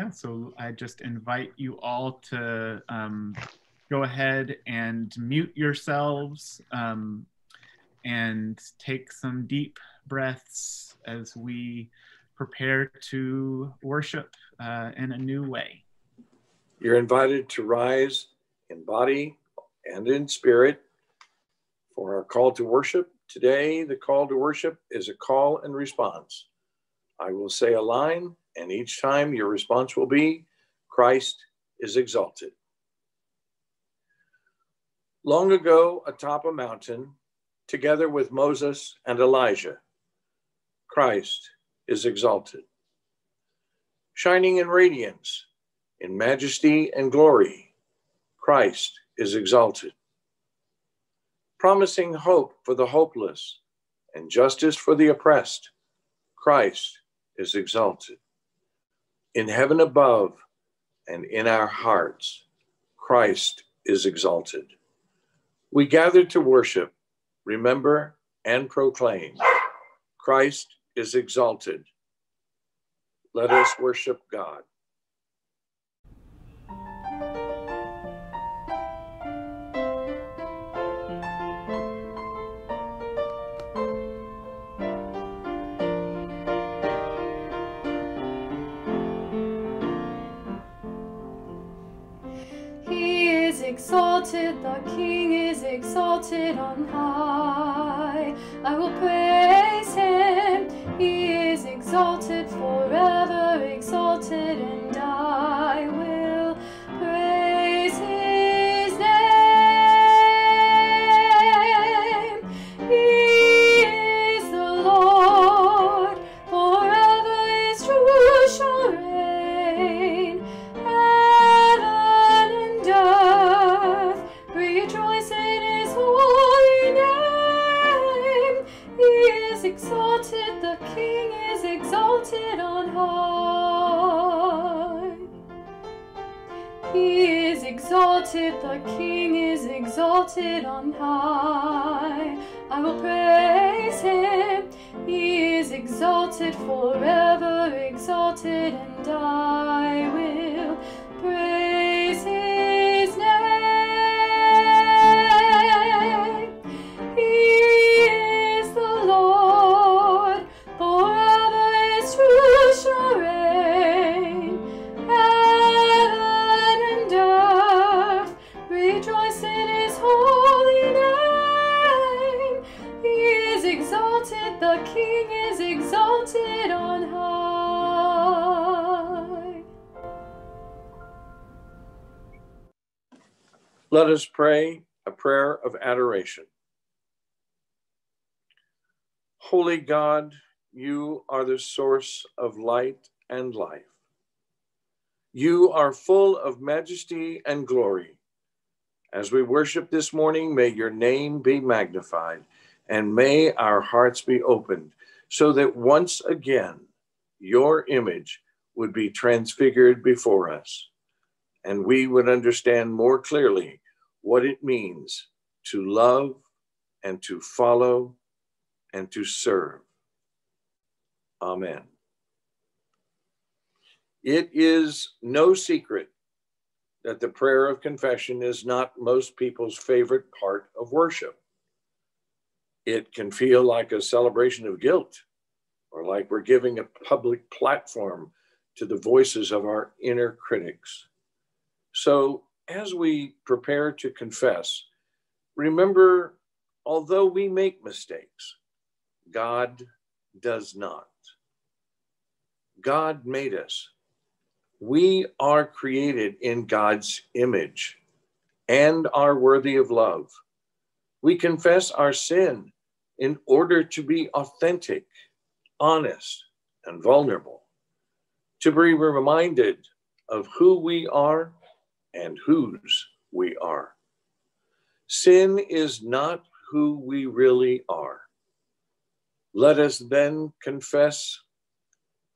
yeah, so I just invite you all to um, go ahead and mute yourselves um, and take some deep breaths as we prepare to worship uh, in a new way. You're invited to rise in body and in spirit for our call to worship. Today, the call to worship is a call and response. I will say a line, and each time your response will be Christ is exalted. Long ago, atop a mountain, together with Moses and Elijah, Christ is exalted. Shining in radiance, in majesty and glory, Christ is exalted. Promising hope for the hopeless and justice for the oppressed, Christ is exalted. In heaven above and in our hearts, Christ is exalted. We gather to worship, remember, and proclaim Christ is exalted. Let us worship God. Exalted, the King is exalted on high. I will praise him, he is exalted forever, exalted, pray a prayer of adoration. Holy God, you are the source of light and life. You are full of majesty and glory. As we worship this morning, may your name be magnified and may our hearts be opened so that once again your image would be transfigured before us and we would understand more clearly what it means to love and to follow and to serve. Amen. It is no secret that the prayer of confession is not most people's favorite part of worship. It can feel like a celebration of guilt or like we're giving a public platform to the voices of our inner critics. So, as we prepare to confess, remember, although we make mistakes, God does not. God made us. We are created in God's image and are worthy of love. We confess our sin in order to be authentic, honest, and vulnerable, to be reminded of who we are and whose we are. Sin is not who we really are. Let us then confess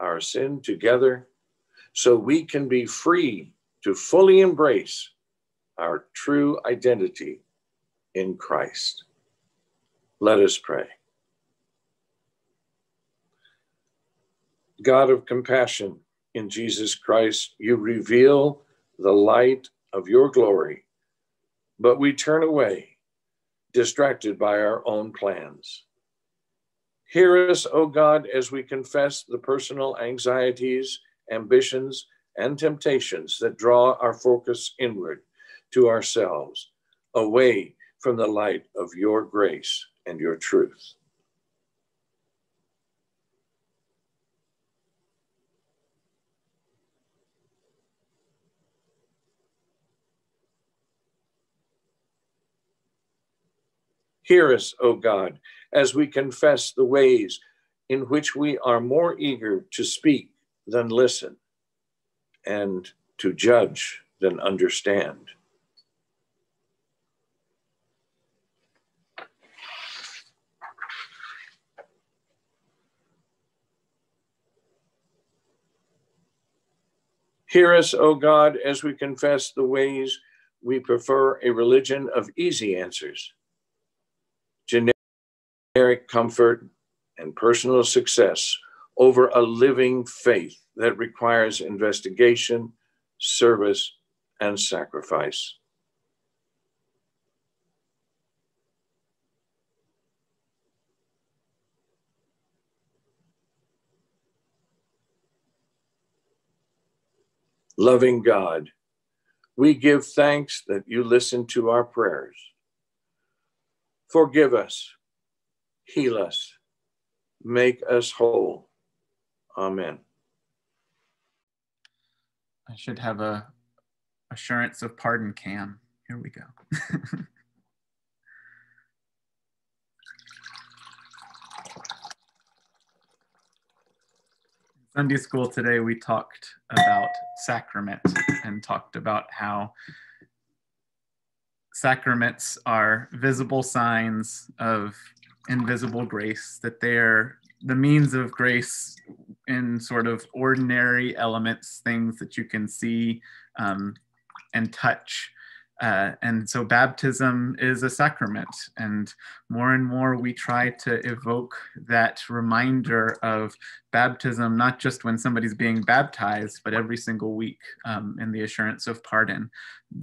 our sin together so we can be free to fully embrace our true identity in Christ. Let us pray. God of compassion, in Jesus Christ, you reveal the light of your glory, but we turn away, distracted by our own plans. Hear us, O God, as we confess the personal anxieties, ambitions, and temptations that draw our focus inward to ourselves, away from the light of your grace and your truth. Hear us, O God, as we confess the ways in which we are more eager to speak than listen and to judge than understand. Hear us, O God, as we confess the ways we prefer a religion of easy answers generic comfort and personal success over a living faith that requires investigation, service, and sacrifice. Loving God, we give thanks that you listen to our prayers. Forgive us, heal us, make us whole. Amen. I should have a assurance of pardon cam. Here we go. Sunday school today, we talked about sacrament and talked about how sacraments are visible signs of invisible grace, that they're the means of grace in sort of ordinary elements, things that you can see um, and touch. Uh, and so baptism is a sacrament, and more and more we try to evoke that reminder of baptism, not just when somebody's being baptized, but every single week um, in the assurance of pardon.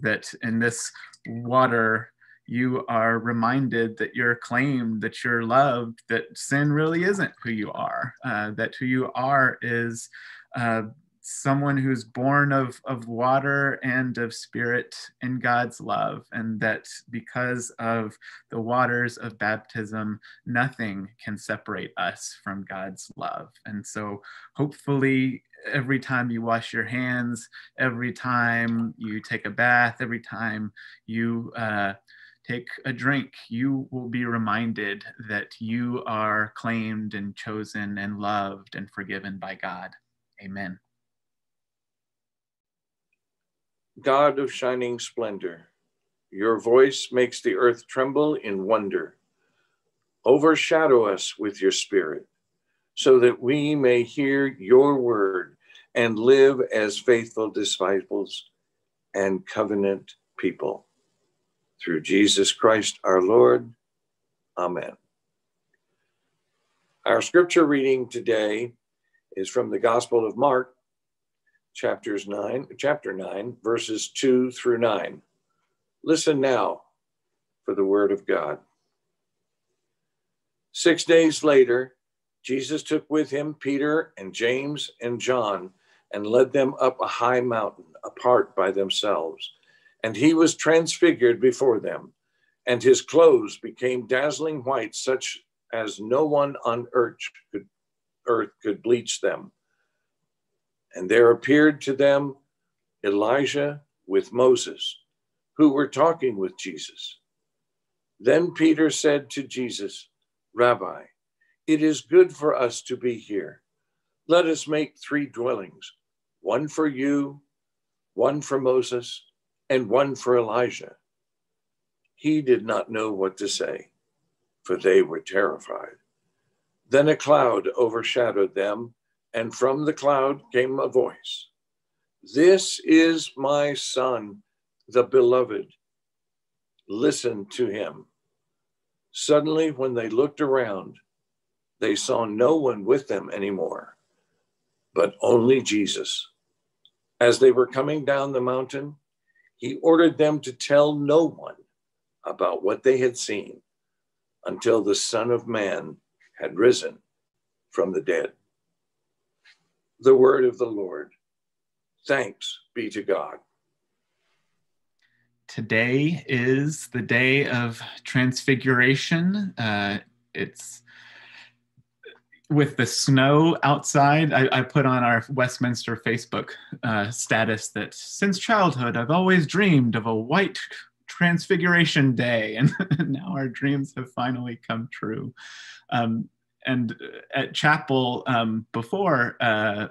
That in this water, you are reminded that you're claimed, that you're loved, that sin really isn't who you are, uh, that who you are is uh, someone who's born of, of water and of spirit in God's love, and that because of the waters of baptism, nothing can separate us from God's love. And so, hopefully, every time you wash your hands, every time you take a bath, every time you uh, take a drink, you will be reminded that you are claimed and chosen and loved and forgiven by God. Amen. God of shining splendor, your voice makes the earth tremble in wonder. Overshadow us with your spirit so that we may hear your word and live as faithful disciples and covenant people. Through Jesus Christ our Lord. Amen. Our scripture reading today is from the Gospel of Mark, chapters 9, chapter 9, verses 2 through 9. Listen now for the word of God. Six days later, Jesus took with him Peter and James and John and led them up a high mountain apart by themselves. And he was transfigured before them, and his clothes became dazzling white, such as no one on earth could, earth could bleach them. And there appeared to them Elijah with Moses, who were talking with Jesus. Then Peter said to Jesus, Rabbi, it is good for us to be here. Let us make three dwellings one for you, one for Moses, and one for Elijah. He did not know what to say, for they were terrified. Then a cloud overshadowed them, and from the cloud came a voice This is my son, the beloved. Listen to him. Suddenly, when they looked around, they saw no one with them anymore. but only Jesus. As they were coming down the mountain, he ordered them to tell no one about what they had seen until the Son of Man had risen from the dead. The word of the Lord. Thanks be to God. Today is the day of Transfiguration. Uh, it's with the snow outside. I, I, put on our Westminster Facebook uh, status that since childhood, I've always dreamed of a white Transfiguration Day, and now our dreams have finally come true. Um, and at chapel um, before uh,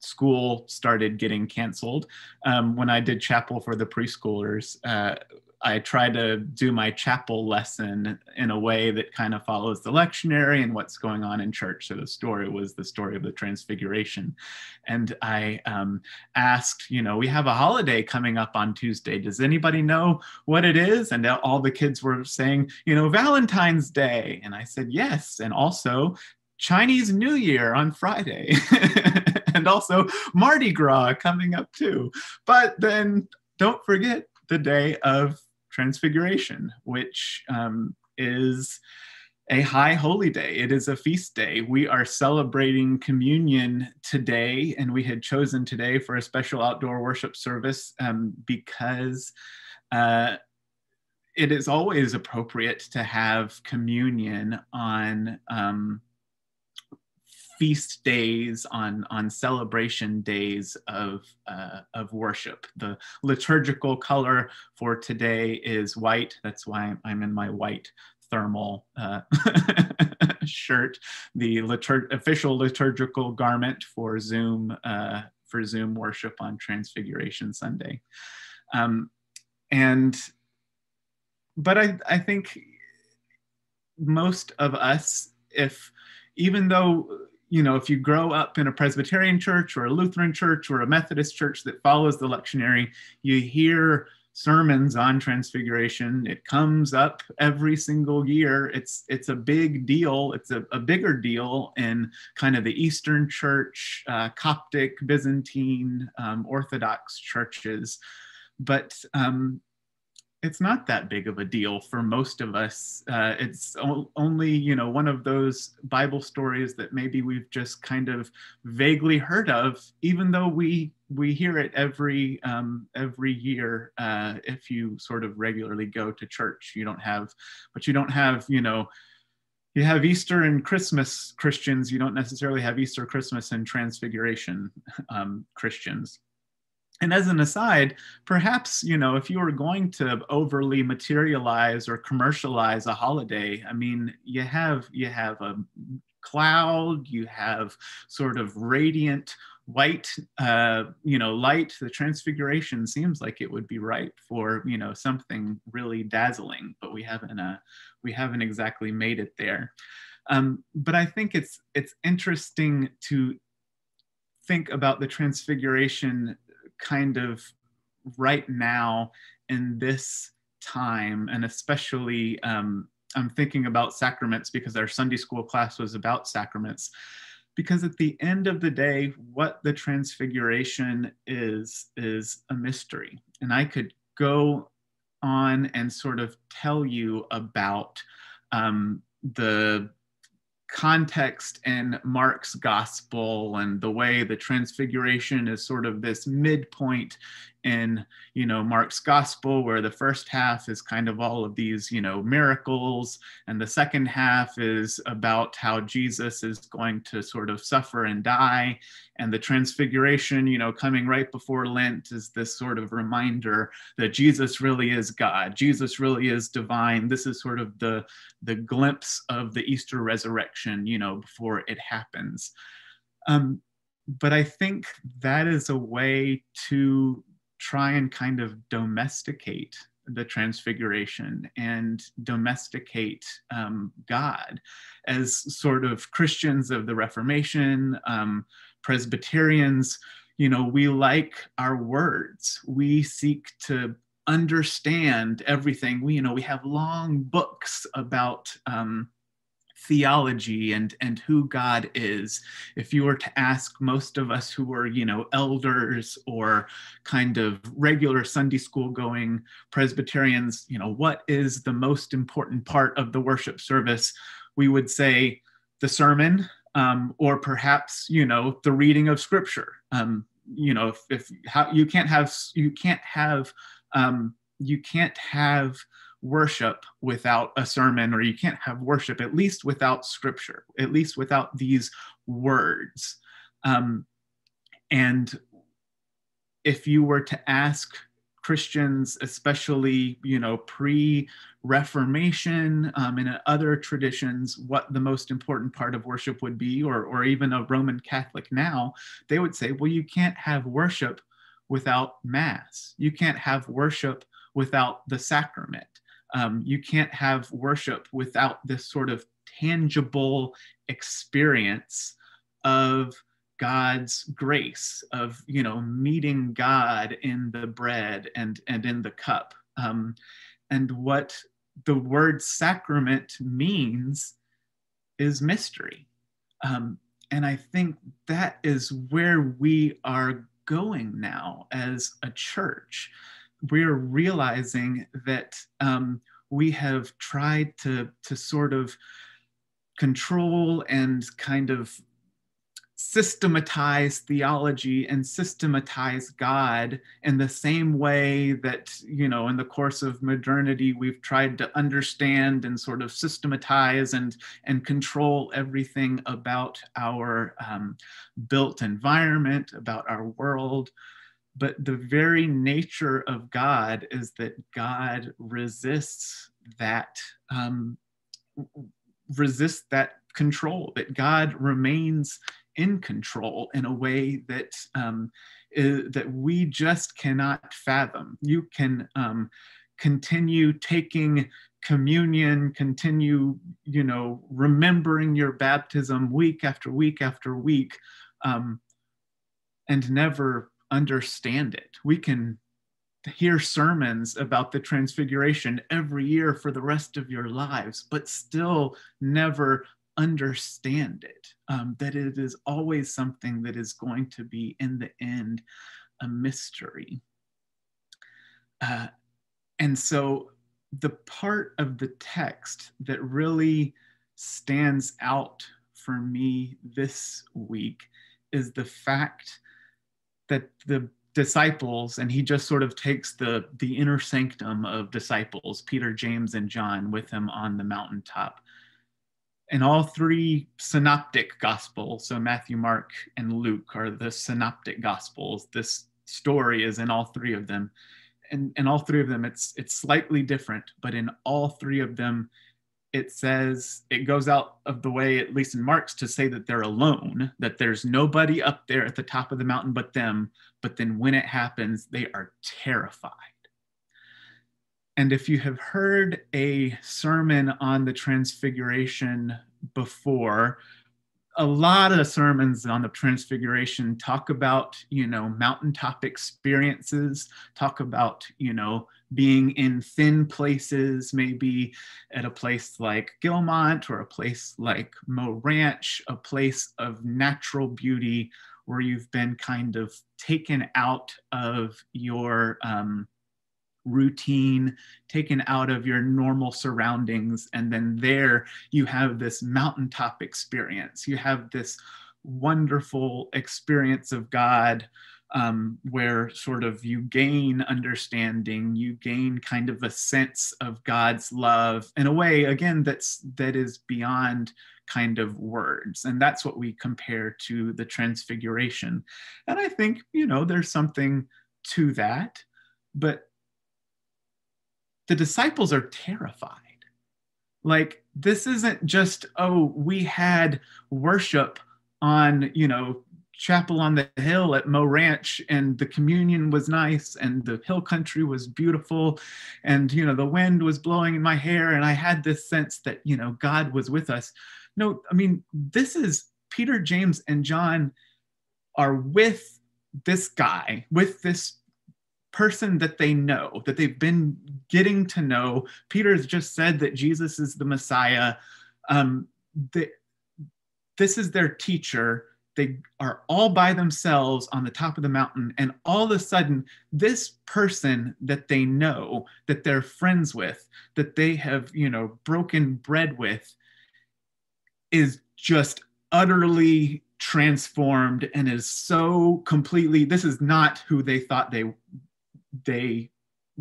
school started getting canceled, um, when I did chapel for the preschoolers, uh, I try to do my chapel lesson in a way that kind of follows the lectionary and what's going on in church. So the story was the story of the Transfiguration. And I um, asked, you know, we have a holiday coming up on Tuesday. Does anybody know what it is? And all the kids were saying, you know, Valentine's Day. And I said, yes. And also Chinese New Year on Friday. and also Mardi Gras coming up too. But then don't forget the day of Transfiguration, which um, is a high holy day. It is a feast day. We are celebrating communion today, and we had chosen today for a special outdoor worship service um, because uh, it is always appropriate to have communion on. Um, feast days, on, on celebration days of, uh, of worship. The liturgical color for today is white. That's why I'm in my white thermal uh, shirt, the litur- official liturgical garment for Zoom uh, for Zoom worship on Transfiguration Sunday. Um, and but I, I think most of us, if even though you know, if you grow up in a Presbyterian church or a Lutheran church or a Methodist church that follows the lectionary, you hear sermons on transfiguration. It comes up every single year. It's it's a big deal. It's a, a bigger deal in kind of the eastern church uh, coptic byzantine um, orthodox churches. But um, it's not that big of a deal for most of us. Uh, it's only, you know, one of those Bible stories that maybe we've just kind of vaguely heard of, even though we we hear it every um, every year. Uh, if you sort of regularly go to church, you don't have, but you don't have, you know. You have Easter and Christmas Christians. You don't necessarily have Easter, Christmas, and Transfiguration um, Christians. And as an aside, perhaps, you know, if you were going to overly materialize or commercialize a holiday, I mean, you have you have a cloud, you have sort of radiant white uh, you know light. The transfiguration seems like it would be right for you know something really dazzling but we haven't uh, we haven't exactly made it there. Um, but i think it's it's interesting to think about the transfiguration kind of right now in this time, and especially um, I'm thinking about sacraments because our Sunday school class was about sacraments. Because at the end of the day, what the transfiguration is, is a mystery. And I could go on and sort of tell you about um, the context in Mark's gospel and the way the transfiguration is sort of this midpoint in you know mark's gospel where the first half is kind of all of these you know miracles and the second half is about how jesus is going to sort of suffer and die. And the transfiguration you know coming right before lent is this sort of reminder that jesus really is god. Jesus really is divine. This is sort of the the glimpse of the easter resurrection you know before it happens. Um, but I think that is a way to try and kind of domesticate the transfiguration and domesticate um, God as sort of Christians of the Reformation, um, Presbyterians. You know, we like our words. We seek to understand everything. We, you know, we have long books about um, theology and and who God is. If you were to ask most of us who were, you know, elders or kind of regular Sunday school going Presbyterians, you know, what is the most important part of the worship service? We would say the sermon, um, or perhaps you know the reading of Scripture. Um, you know, if, if how, you can't have you can't have um, you can't have worship without a sermon, or you can't have worship at least without scripture, at least without these words. Um, and if you were to ask Christians, especially you know pre-Reformation um, and other traditions, what the most important part of worship would be, or or even a Roman Catholic now, they would say, well, you can't have worship without Mass. You can't have worship without the sacrament. Um, you can't have worship without this sort of tangible experience of God's grace, of you know meeting God in the bread and and in the cup. Um, and what the word sacrament means is mystery. Um, and I think that is where we are going now as a church we're realizing that um, we have tried to to sort of control and kind of systematize theology and systematize God in the same way that, you know, in the course of modernity, we've tried to understand and sort of systematize and, and control everything about our um, built environment, about our world but the very nature of God is that God resists that um, that control. That God remains in control in a way that um, is, that we just cannot fathom. You can um, continue taking communion, continue you know remembering your baptism week after week after week, um, and never understand it. We can hear sermons about the transfiguration every year for the rest of your lives, but still never understand it. Um, that it is always something that is going to be, in the end, a mystery. Uh, and so, the part of the text that really stands out for me this week is the fact that the disciples and he just sort of takes the the inner sanctum of disciples peter james and john with him on the mountaintop. And all three synoptic gospels so matthew mark and luke are the synoptic gospels. This story is in all three of them. And in all three of them it's it's slightly different but in all three of them it says it goes out of the way, at least in Mark's, to say that they're alone, that there's nobody up there at the top of the mountain but them. But then when it happens, they are terrified. And if you have heard a sermon on the Transfiguration before, a lot of sermons on the transfiguration talk about you know mountaintop experiences talk about you know being in thin places maybe at a place like gilmont or a place like Mo ranch a place of natural beauty where you've been kind of taken out of your um, routine, taken out of your normal surroundings. And then there you have this mountaintop experience. You have this wonderful experience of God um, where sort of you gain understanding, you gain kind of a sense of God's love in a way, again, that's that is beyond kind of words. And that's what we compare to the transfiguration. And I think, you know, there's something to that. But the disciples are terrified. Like, this isn't just, oh, we had worship on, you know, chapel on the hill at Mo Ranch, and the communion was nice, and the hill country was beautiful, and you know the wind was blowing in my hair, and I had this sense that you know God was with us. No, I mean this is Peter, James, and John are with this guy, with this person that they know, that they've been getting to know. Peter has just said that Jesus is the Messiah. Um, the, this is their teacher they are all by themselves on the top of the mountain and all of a sudden this person that they know that they're friends with that they have you know broken bread with is just utterly transformed and is so completely this is not who they thought they they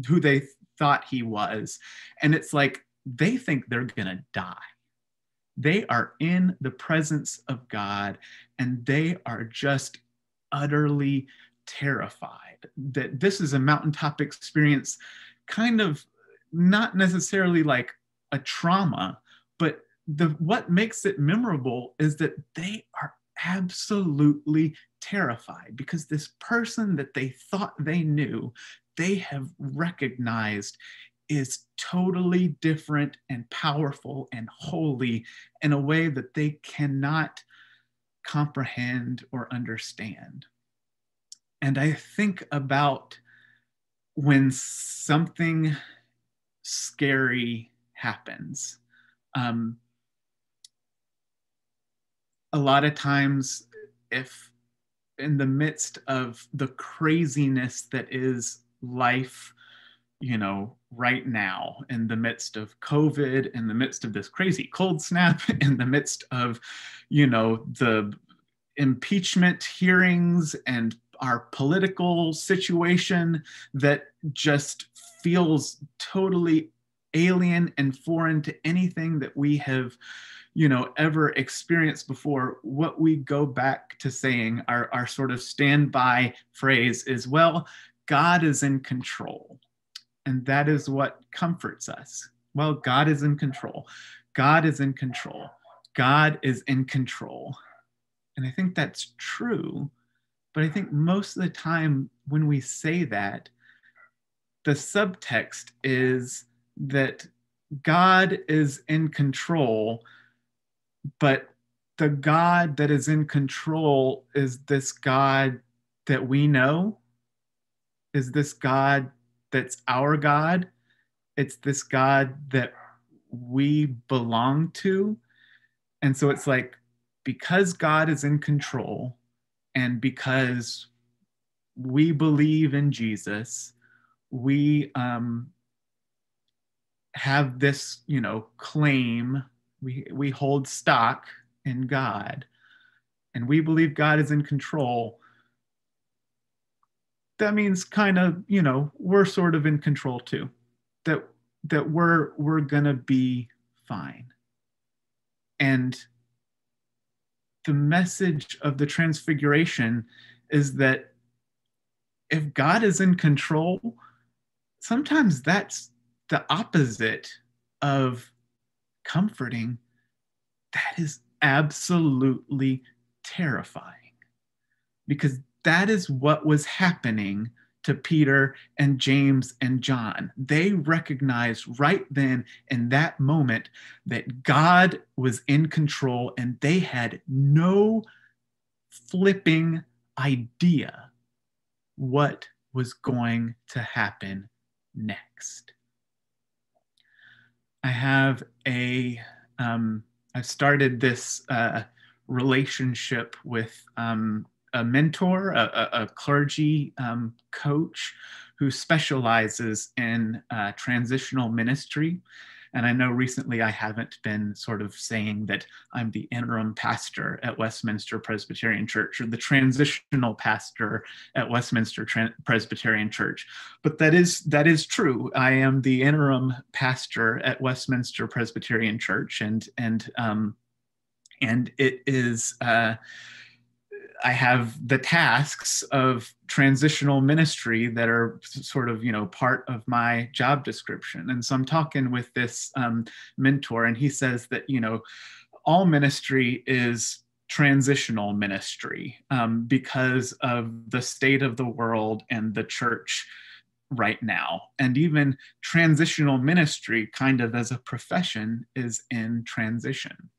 who they thought he was. And it's like they think they're going to die. They are in the presence of God and they are just utterly terrified that this is a mountaintop experience, kind of not necessarily like a trauma, but the what makes it memorable is that they are absolutely terrified because this person that they thought they knew, they have recognized is totally different and powerful and holy in a way that they cannot comprehend or understand. And I think about when something scary happens. Um, a lot of times, if in the midst of the craziness that is life, you know, right now in the midst of COVID, in the midst of this crazy cold snap, in the midst of, you know, the impeachment hearings and our political situation that just feels totally alien and foreign to anything that we have you know ever experienced before what we go back to saying our, our sort of standby phrase is well god is in control and that is what comforts us. Well, God is in control. God is in control. God is in control. And I think that's true. But I think most of the time when we say that, the subtext is that God is in control, but the God that is in control is this God that we know, is this God that's our God. It's this God that we belong to. And so it's like, because God is in control and because we believe in Jesus, we um, have this, you know, claim, we, we hold stock in God, and we believe God is in control that means kind of you know we're sort of in control too that that we're we're gonna be fine. And the message of the transfiguration is that if god is in control sometimes that's the opposite of comforting. That is absolutely terrifying. Because that is what was happening to Peter and James and John. They recognized right then in that moment that God was in control and they had no flipping idea what was going to happen next. I have a, um, I've started this uh, relationship with um, a mentor, a, a clergy um, coach who specializes in uh, transitional ministry. And I know recently I haven't been sort of saying that I'm the interim pastor at Westminster Presbyterian Church or the transitional pastor at Westminster Tran- Presbyterian Church, but that is that is true. I am the interim pastor at Westminster Presbyterian Church, and and um, and it is. Uh, I have the tasks of transitional ministry that are sort of you know part of my job description. And so i'm talking with this um, mentor and he says that you know all ministry is transitional ministry um, because of the state of the world and the church right now. And even transitional ministry kind of as a profession is in transition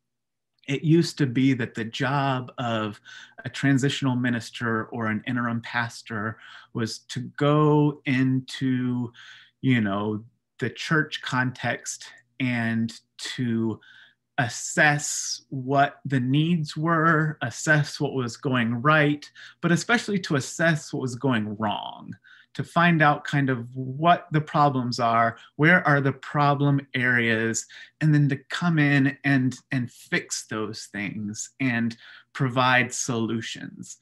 it used to be that the job of a transitional minister or an interim pastor was to go into you know the church context and to assess what the needs were, assess what was going right, but especially to assess what was going wrong, to find out kind of what the problems are, where are the problem areas, and then to come in and, and fix those things and provide solutions.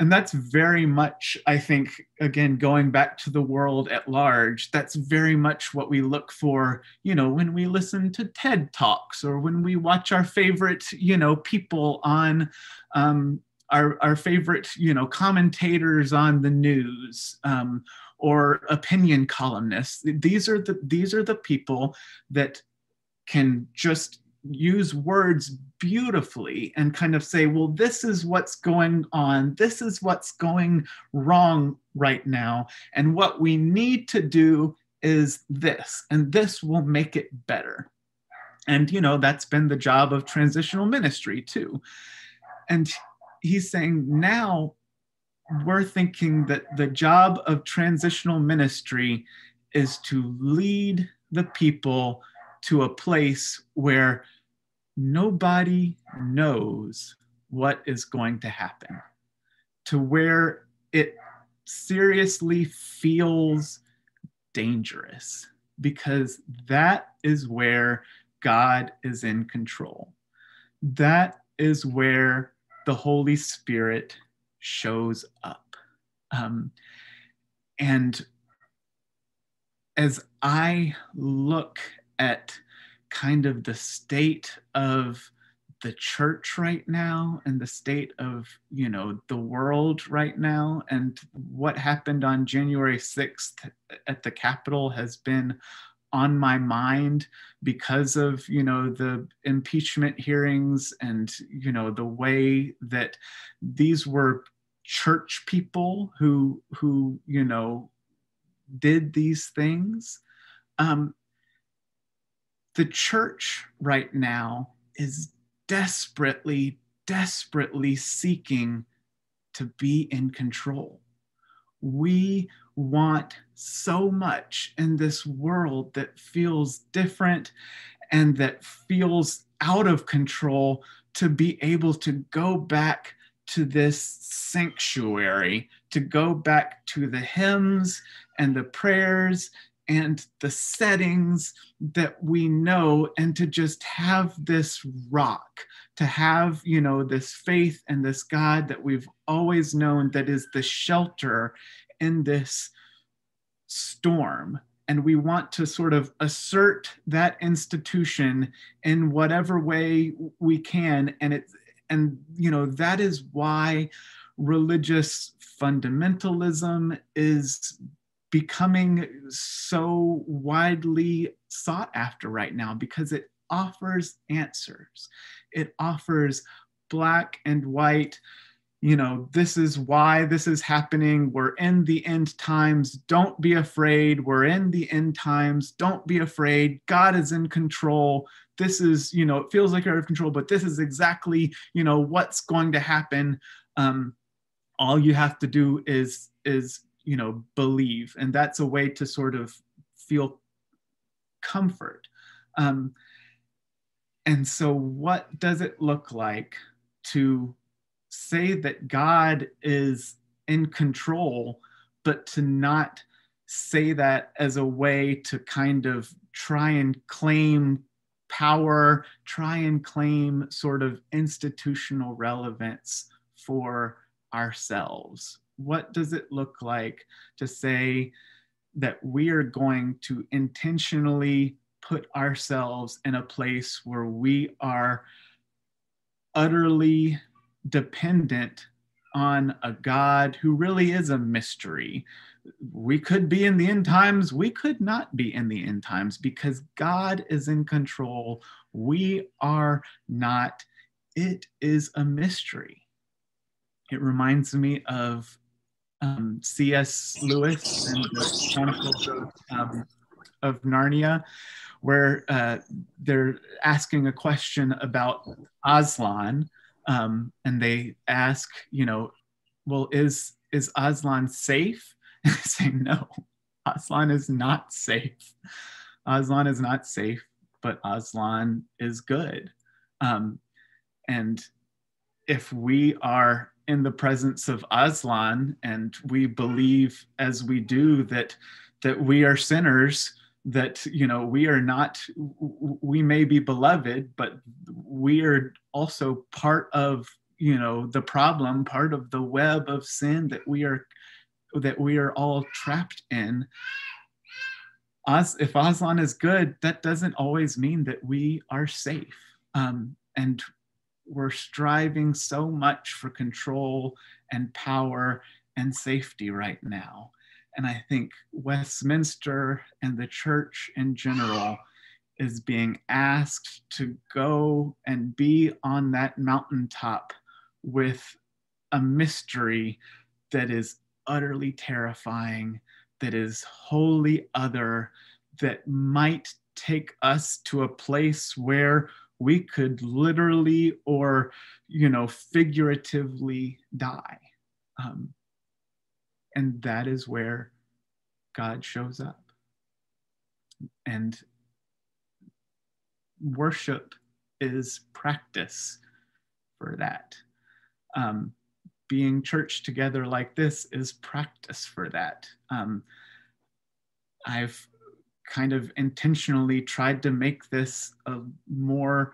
And that's very much i think again going back to the world at large that's very much what we look for you know when we listen to ted talks or when we watch our favorite you know people on um, our, our favorite you know commentators on the news um, or opinion columnists these are the these are the people that can just use words beautifully and kind of say, well, this is what's going on. This is what's going wrong right now. And what we need to do is this, and this will make it better. And, you know, that's been the job of transitional ministry too. And he's saying now we're thinking that the job of transitional ministry is to lead the people to a place where nobody knows what is going to happen, to where it seriously feels dangerous, because that is where God is in control. That is where the Holy Spirit shows up. Um, and as I look at kind of the state of the church right now and the state of you know the world right now and what happened on january 6th at the capitol has been on my mind because of you know the impeachment hearings and you know the way that these were church people who who you know did these things um, the church right now is desperately, desperately seeking to be in control. We want so much in this world that feels different and that feels out of control to be able to go back to this sanctuary, to go back to the hymns and the prayers and the settings that we know and to just have this rock to have you know this faith and this god that we've always known that is the shelter in this storm and we want to sort of assert that institution in whatever way we can and it and you know that is why religious fundamentalism is becoming so widely sought after right now because it offers answers. It offers black and white, you know, this is why this is happening. We're in the end times. Don't be afraid. We're in the end times. Don't be afraid. God is in control. This is, you know, it feels like you're out of control, but this is exactly, you know, what's going to happen. Um, all you have to do is is you know believe and that's a way to sort of feel comfort um, and so what does it look like to say that god is in control but to not say that as a way to kind of try and claim power try and claim sort of institutional relevance for ourselves. What does it look like to say that we are going to intentionally put ourselves in a place where we are utterly dependent on a God who really is a mystery. We could be in the end times, we could not be in the end times because God is in control. We are not. It is a mystery. It reminds me of um, C.S. Lewis and the Chronicles of, um, of Narnia, where uh, they're asking a question about Aslan, um, and they ask, you know, well, is is Aslan safe? And they say no, Aslan is not safe. Aslan is not safe. but Aslan is good. Um, and if we are in the presence of Aslan and we believe as we do that that we are sinners, that you know we are not we may be beloved, but we are also part of you know the problem, part of the web of sin that we are that we are all trapped in. As if Aslan is good, that doesn't always mean that we are safe. Um, and we're striving so much for control and power and safety right now. And I think Westminster and the church in general is being asked to go and be on that mountaintop with a mystery that is utterly terrifying, that is wholly other, that might take us to a place where we could literally or you know figuratively die. Um, and that is where god shows up. And worship is practice for that. Um, being church together like this is practice for that. Um, i've kind of intentionally tried to make this a more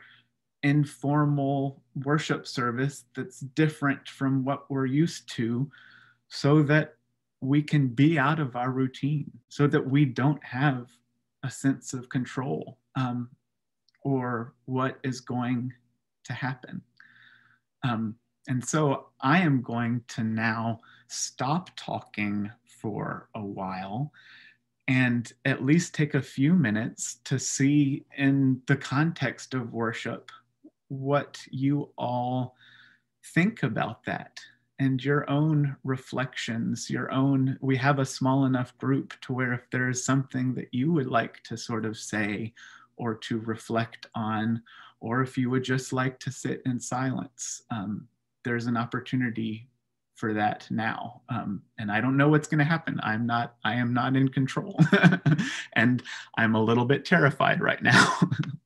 informal worship service that's different from what we're used to so that we can be out of our routine so that we don't have a sense of control um, or what is going to happen. Um, and so I am going to now stop talking for a while and at least take a few minutes to see in the context of worship what you all think about that and your own reflections, your own. We have a small enough group to where if there is something that you would like to sort of say or to reflect on, or if you would just like to sit in silence, um, there's an opportunity for that now. Um, and i don't know what's going to happen. I'm not i am not in control. And i'm a little bit terrified right now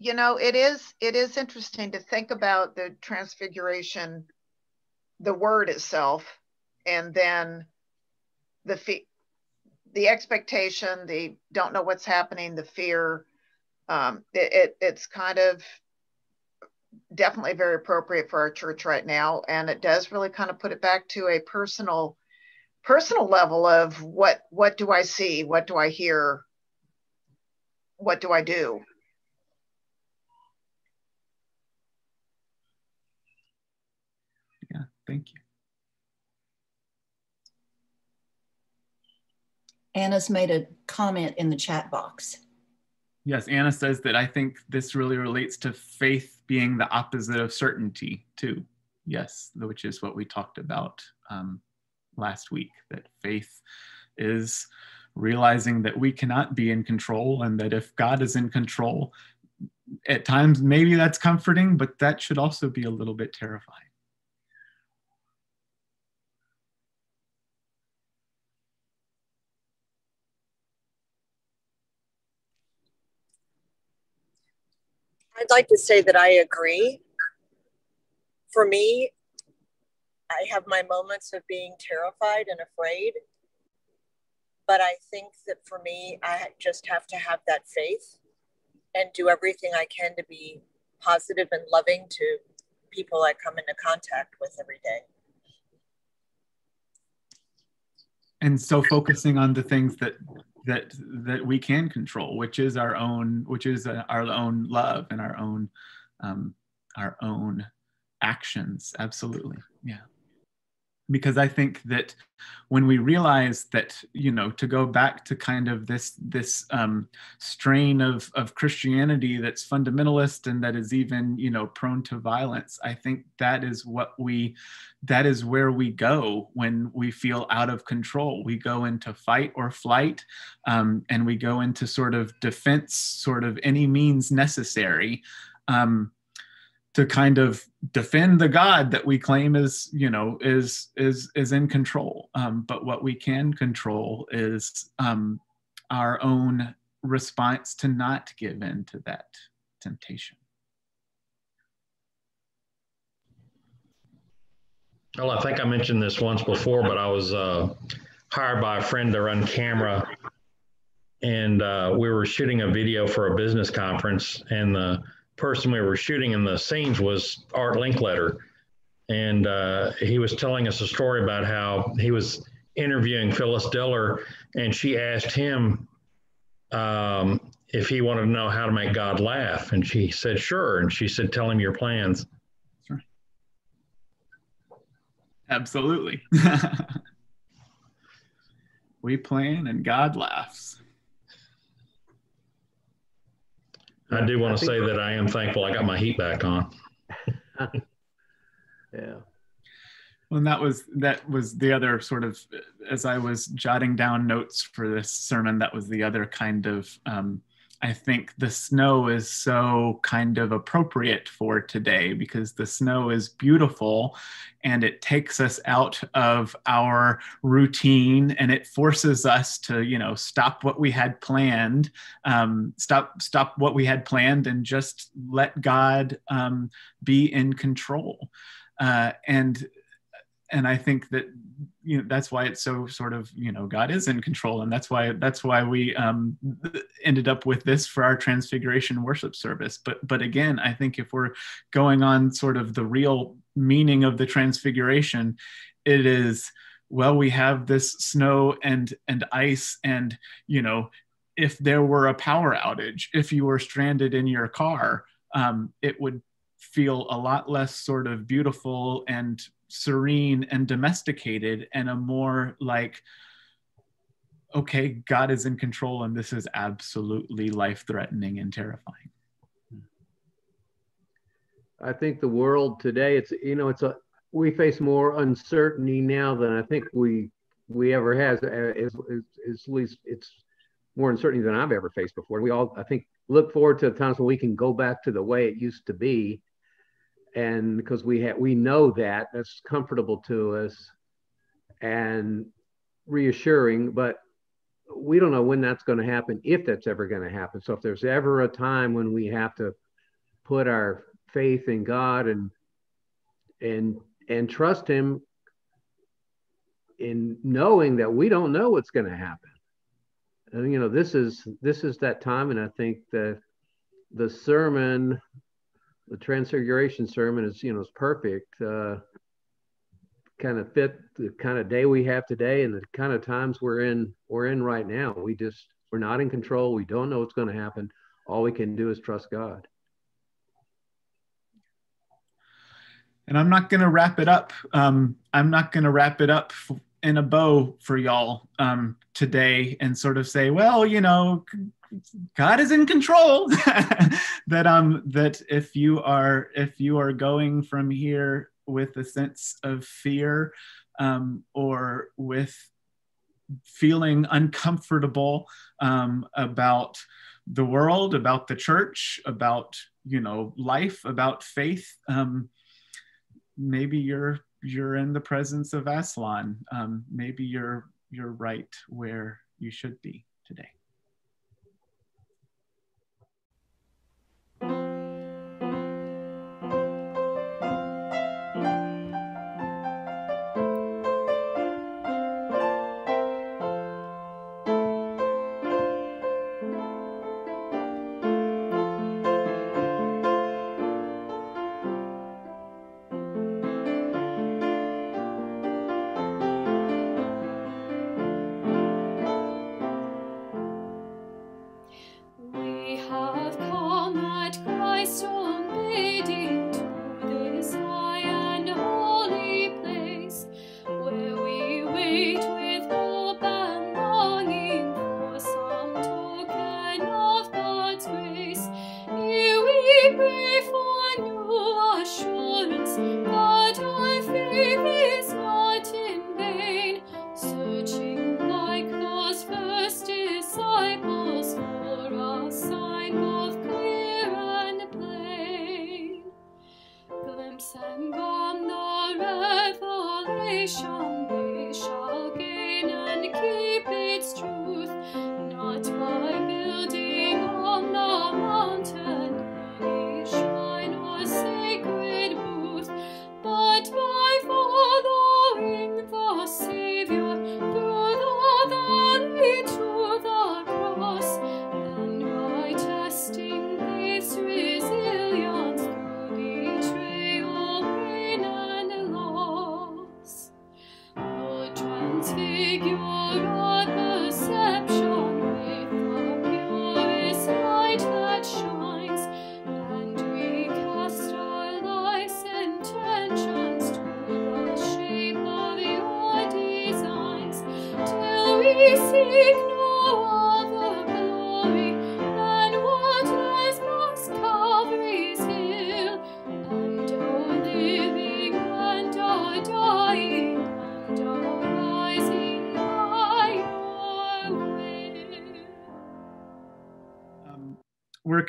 you know it is it is interesting to think about the transfiguration the word itself and then the fe- the expectation the don't know what's happening the fear um, it, it, it's kind of definitely very appropriate for our church right now and it does really kind of put it back to a personal personal level of what what do i see? What do i hear? What do i do yeah thank you anna's made a comment in the chat box Yes, Anna says that I think this really relates to faith being the opposite of certainty, too. Yes, which is what we talked about um, last week, that faith is realizing that we cannot be in control and that if God is in control, at times maybe that's comforting, but that should also be a little bit terrifying. I'd like to say that I agree. For me, I have my moments of being terrified and afraid. But I think that for me, I just have to have that faith and do everything I can to be positive and loving to people I come into contact with every day. And so focusing on the things that that that we can control, which is our own, which is uh, our own love and our own um, our own actions. Absolutely, yeah. Because I think that when we realize that, you know, to go back to kind of this this um, strain of of Christianity that's fundamentalist and that is even, you know, prone to violence, I think that is what we that is where we go when we feel out of control. We go into fight or flight, um, and we go into sort of defense, sort of any means necessary. Um, to kind of defend the God that we claim is, you know, is is is in control. Um, but what we can control is um, our own response to not give in to that temptation. Well, I think I mentioned this once before, but I was uh, hired by a friend to run camera, and uh, we were shooting a video for a business conference, and the person we were shooting in the scenes was Art Linkletter, and uh, he was telling us a story about how he was interviewing Phyllis Diller, and she asked him um, if he wanted to know how to make God laugh, and she said, "Sure," and she said, "Tell him your plans." Absolutely. we plan and God laughs. I do want to say that I am thankful I got my heat back on. yeah. Well, and that was that was the other sort of as I was jotting down notes for this sermon. That was the other kind of um, I think the snow is so kind of appropriate for today because the snow is beautiful and it takes us out of our routine and it forces us to, you know, stop what we had planned, um, stop stop what we had planned and just let God um, be in control. Uh, and and I think that you know that's why it's so sort of you know God is in control, and that's why that's why we um, ended up with this for our Transfiguration worship service. But but again, I think if we're going on sort of the real meaning of the Transfiguration, it is well we have this snow and and ice and you know if there were a power outage if you were stranded in your car um, it would feel a lot less sort of beautiful and serene and domesticated and a more like okay god is in control and this is absolutely life threatening and terrifying. I think the world today it's you know it's a we face more uncertainty now than i think we we ever has uh, is, at least it's more uncertainty than i've ever faced before. We all i think look forward to the times when we can go back to the way it used to be and because we have we know that that's comfortable to us and reassuring but we don't know when that's going to happen if that's ever going to happen. So if there's ever a time when we have to put our faith in god and and and trust him in knowing that we don't know what's going to happen. And you know this is this is that time and i think the the sermon the Transfiguration sermon is, you know, is perfect. Uh, kind of fit the kind of day we have today and the kind of times we're in we're in right now. We just we're not in control. We don't know what's going to happen. All we can do is trust God. And I'm not going to wrap it up. Um, I'm not going to wrap it up in a bow for y'all um, today and sort of say, well, you know, God is in control. that um that if you are if you are going from here with a sense of fear um, or with feeling uncomfortable um, about the world, about the church, about you know life, about faith, um, maybe you're you're in the presence of Aslan. Um, maybe you're you're right where you should be today.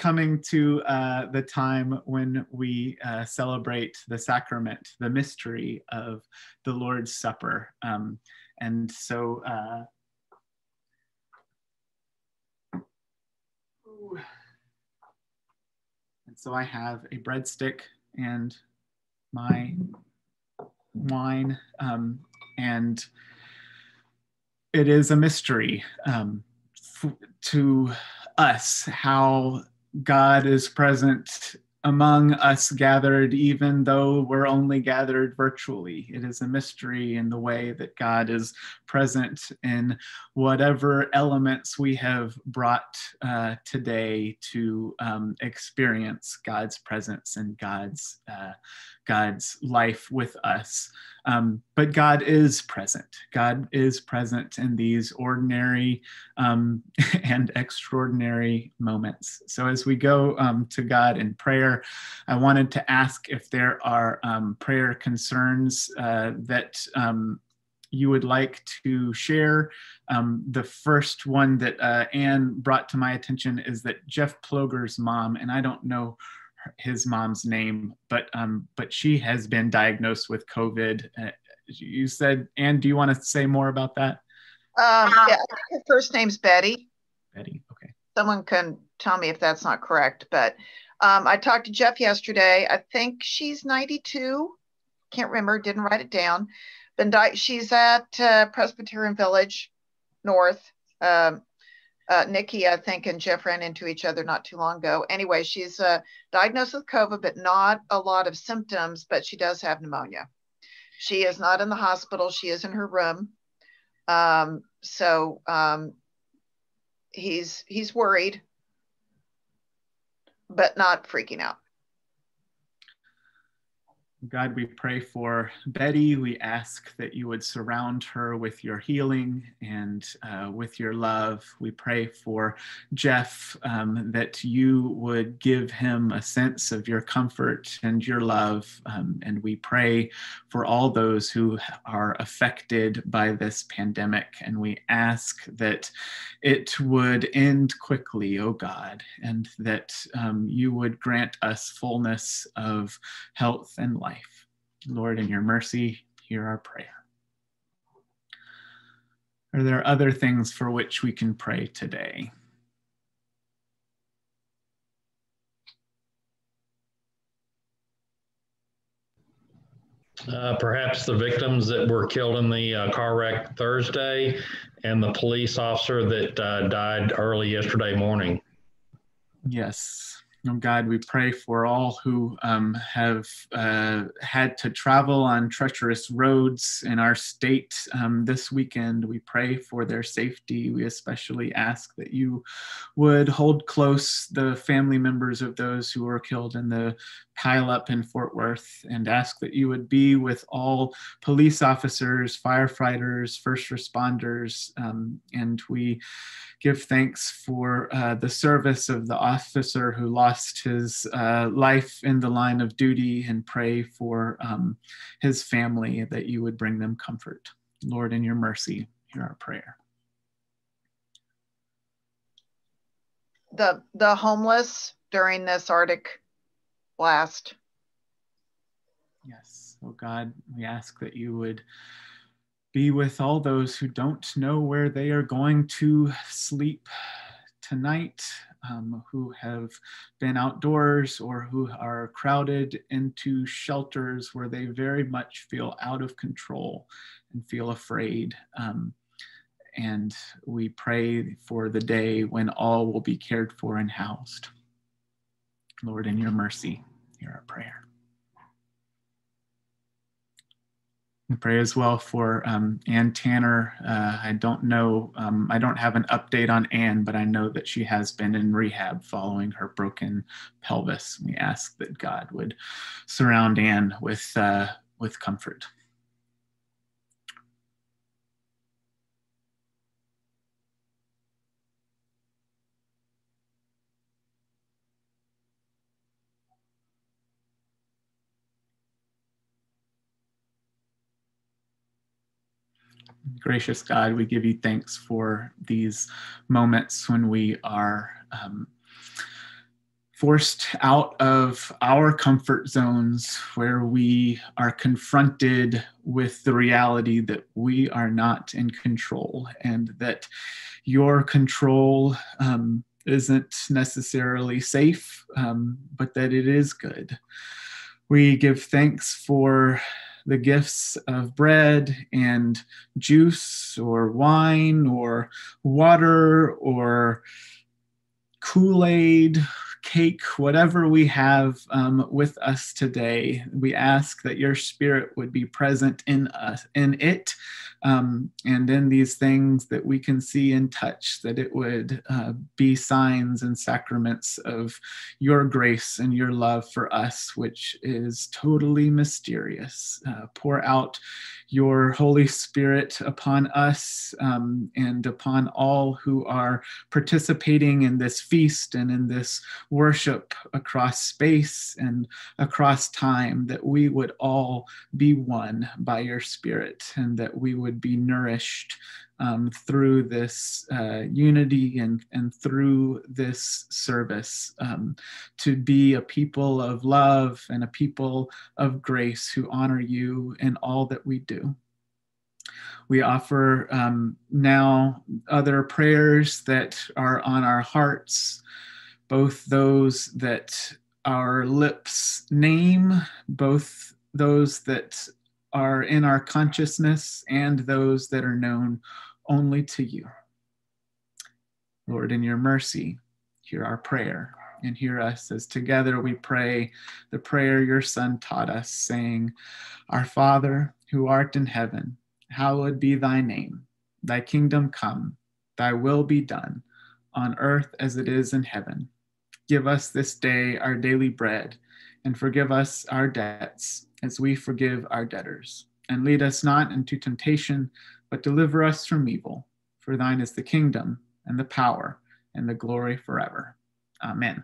Coming to uh, the time when we uh, celebrate the sacrament, the mystery of the Lord's Supper. Um, and so, uh, and so I have a breadstick and my wine, um, and it is a mystery um, to us how God is present among us gathered, even though we're only gathered virtually. It is a mystery in the way that God is present in whatever elements we have brought uh, today to um, experience God's presence and God's uh, God's life with us. Um, but God is present. God is present in these ordinary um, and extraordinary moments. So as we go um, to God in prayer, I wanted to ask if there are um, prayer concerns uh, that um, you would like to share. Um, the first one that uh, Anne brought to my attention is that Jeff Ploger's mom, and I don't know his mom's name, but um, but she has been diagnosed with COVID. Uh, you said, Anne, do you want to say more about that? Um, yeah, her first name's Betty. Betty, okay. Someone can tell me if that's not correct, but um, I talked to Jeff yesterday. I think she's 92. Can't remember, didn't write it down. Been di- she's at uh, Presbyterian Village North. Um, uh, Nikki, I think, and Jeff ran into each other not too long ago. Anyway, she's uh, diagnosed with COVID, but not a lot of symptoms, but she does have pneumonia. She is not in the hospital. She is in her room. Um, so um, he's he's worried, but not freaking out. God, we pray for Betty. We ask that you would surround her with your healing and uh, with your love. We pray for Jeff um, that you would give him a sense of your comfort and your love. Um, and we pray for all those who are affected by this pandemic. And we ask that it would end quickly, oh God, and that um, you would grant us fullness of health and life. Lord, in your mercy, hear our prayer. Are there other things for which we can pray today? Uh, perhaps the victims that were killed in the uh, car wreck Thursday and the police officer that uh, died early yesterday morning. Yes. Oh God, we pray for all who um, have uh, had to travel on treacherous roads in our state um, this weekend. We pray for their safety. We especially ask that you would hold close the family members of those who were killed in the pileup in Fort Worth and ask that you would be with all police officers, firefighters, first responders. Um, and we give thanks for uh, the service of the officer who lost his uh, life in the line of duty and pray for um, his family that you would bring them comfort. Lord, in your mercy, hear our prayer. The the homeless during this Arctic blast. Yes. Oh God, we ask that you would be with all those who don't know where they are going to sleep tonight, um, who have been outdoors or who are crowded into shelters where they very much feel out of control and feel afraid. Um, and we pray for the day when all will be cared for and housed. Lord, in your mercy, hear our prayer. And pray as well for um, Ann Tanner. Uh, I don't know, um, I don't have an update on Ann, but I know that she has been in rehab following her broken pelvis. We ask that God would surround Ann with, uh, with comfort. Gracious God, we give you thanks for these moments when we are um, forced out of our comfort zones, where we are confronted with the reality that we are not in control and that your control um, isn't necessarily safe, um, but that it is good. We give thanks for the gifts of bread and juice or wine or water or Kool Aid, cake, whatever we have um, with us today. We ask that your spirit would be present in us, in it, um, and in these things that we can see and touch, that it would uh, be signs and sacraments of your grace and your love for us, which is totally mysterious. Uh, pour out your Holy Spirit upon us um, and upon all who are participating in this feast and in this worship across space and across time, that we would all be one by your Spirit and that we would be nourished um, through this uh, unity and, and through this service um, to be a people of love and a people of grace who honor you in all that we do. We offer um, now other prayers that are on our hearts, both those that our lips name, both those that are in our consciousness, and those that are known only to you. Lord, in your mercy, hear our prayer and hear us as together we pray the prayer your Son taught us, saying, Our Father, who art in heaven, hallowed be thy name. Thy kingdom come, thy will be done, on earth as it is in heaven. Give us this day our daily bread, and forgive us our debts as we forgive our debtors. And lead us not into temptation but deliver us from evil. For thine is the kingdom, and the power, and the glory forever. Amen.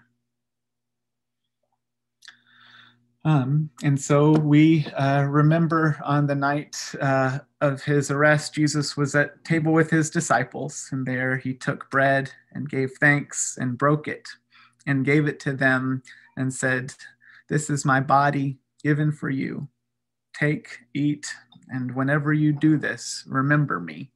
Um, and so we uh, remember on the night uh, of his arrest, Jesus was at table with his disciples, and there he took bread and gave thanks and broke it and gave it to them and said, This is my body given for you. Take, eat, and whenever you do this, remember me.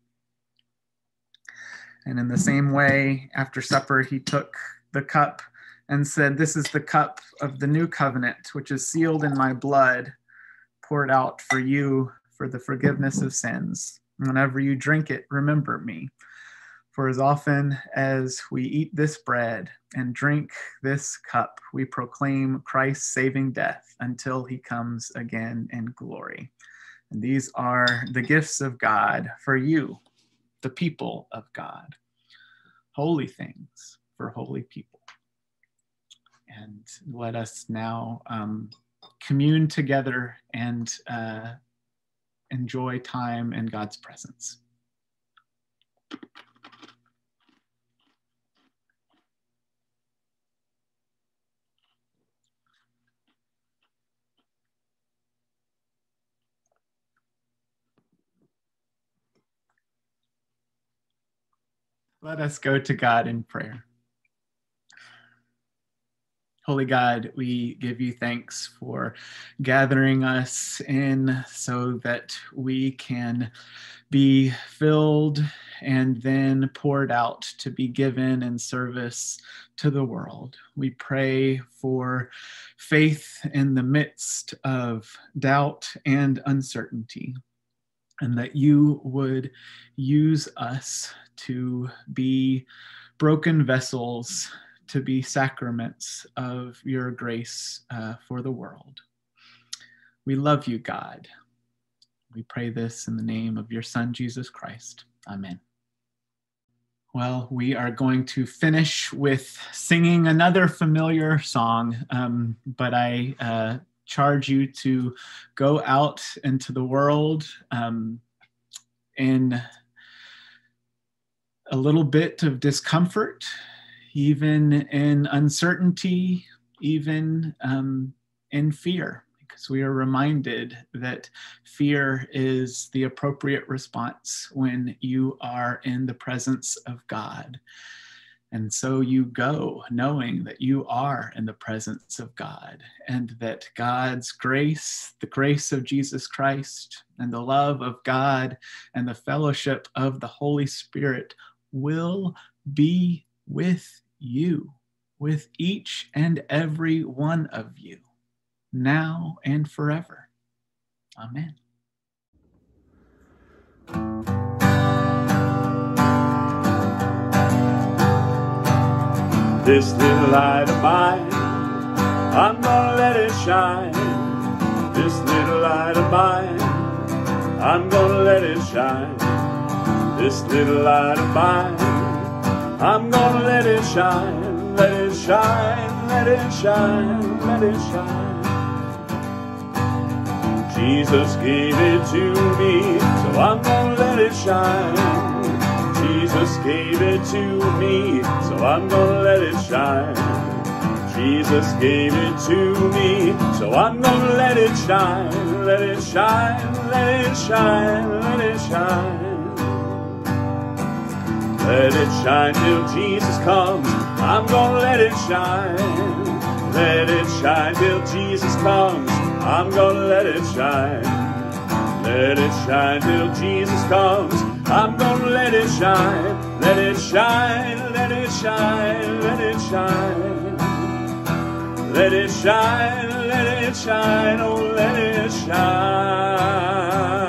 And in the same way, after supper, he took the cup and said, This is the cup of the new covenant, which is sealed in my blood, poured out for you for the forgiveness of sins. Whenever you drink it, remember me. For as often as we eat this bread and drink this cup, we proclaim Christ's saving death until he comes again in glory. And these are the gifts of God for you, the people of God. Holy things for holy people. And let us now um, commune together and uh, enjoy time in God's presence. Let us go to God in prayer. Holy God, we give you thanks for gathering us in so that we can be filled and then poured out to be given in service to the world. We pray for faith in the midst of doubt and uncertainty, and that you would use us to be broken vessels to be sacraments of your grace uh, for the world. We love you, God. We pray this in the name of your Son, Jesus Christ. Amen. Well, we are going to finish with singing another familiar song, um, but I uh, charge you to go out into the world um, in a little bit of discomfort even in uncertainty, even um, in fear, because we are reminded that fear is the appropriate response when you are in the presence of God. And so you go knowing that you are in the presence of God and that God's grace, the grace of Jesus Christ, and the love of God and the fellowship of the Holy Spirit will be with you, with each and every one of you, now and forever. Amen. This little light of mine, I'm gonna let it shine. This little light of mine, I'm gonna let it shine. This little light of mine. I'm gonna let it shine, let it shine, let it shine, let it shine. Jesus gave it to me, so I'm gonna let it shine. Jesus gave it to me, so I'm gonna let it shine. Jesus gave it to me, so I'm gonna let it shine, let it shine, let it shine, let it shine. Let it shine till Jesus comes. I'm gonna let it shine. Let it shine till Jesus comes. I'm gonna let it shine. Let it shine till Jesus comes. I'm gonna let it shine, let it shine, let it shine, let it shine. Let it shine, let it shine, oh let it shine.